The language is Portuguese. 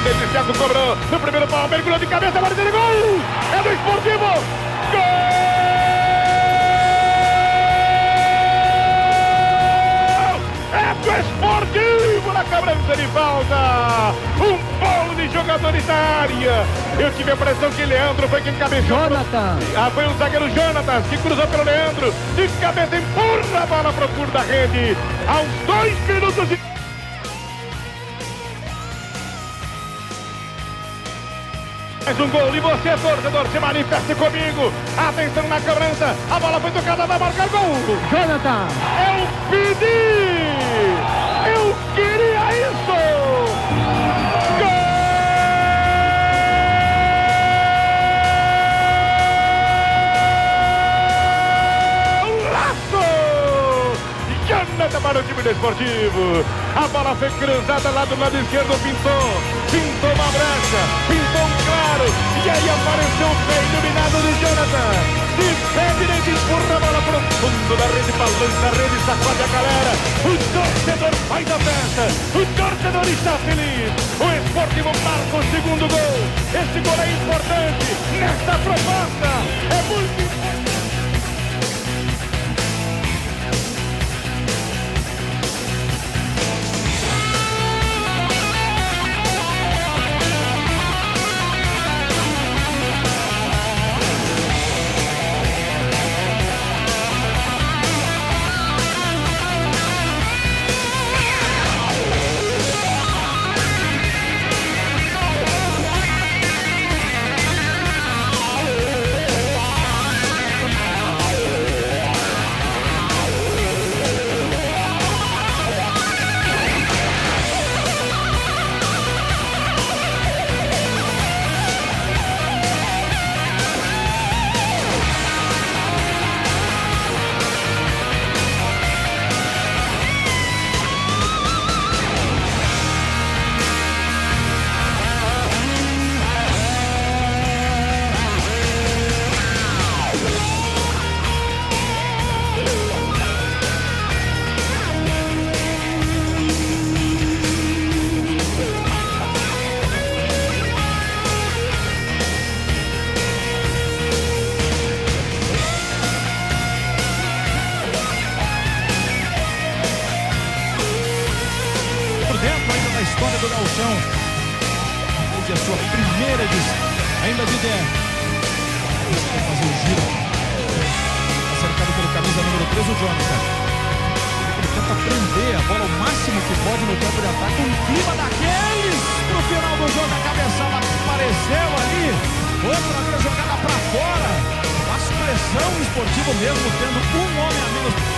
David Thiago cobrou. No primeiro pau, mergulhou de cabeça, bateu de gol! É do Esportivo! Gol! É do Esportivo na cobrança de falta! Um gol de jogadores da área! Eu tive a impressão que Leandro foi quem cabeceou. Jonathan! Ah, foi o zagueiro Jonathan que cruzou pelo Leandro. De cabeça empurra a bola para o fundo da rede. Aos dois minutos de. Mais um gol e você, torcedor, se manifeste comigo. Atenção na cobrança. A bola foi tocada, vai marcar gol. Jonathan! Eu pedi! Eu queria isso! Para o time do esportivo. A bola foi cruzada lá do lado esquerdo, pintou. Pintou uma brecha, pintou um claro. E aí apareceu o pé iluminado de Jonathan. De pé direito, empurra a bola para o fundo da rede, balança a rede, sacode a galera. O torcedor faz a festa. O torcedor está feliz. O esportivo marca o segundo gol. Esse gol é importante nesta proposta. É muito do Galchão. Desde a sua primeira edição. Ainda líder. Vai fazer o giro. Tá cercado pelo camisa número 3, o Jonathan. Ele tenta prender a bola o máximo que pode no campo de ataque. Um clima daqueles pro final do jogo. A cabeçada apareceu ali. Outra jogada pra fora. Faz pressão esportivo mesmo, tendo um homem a menos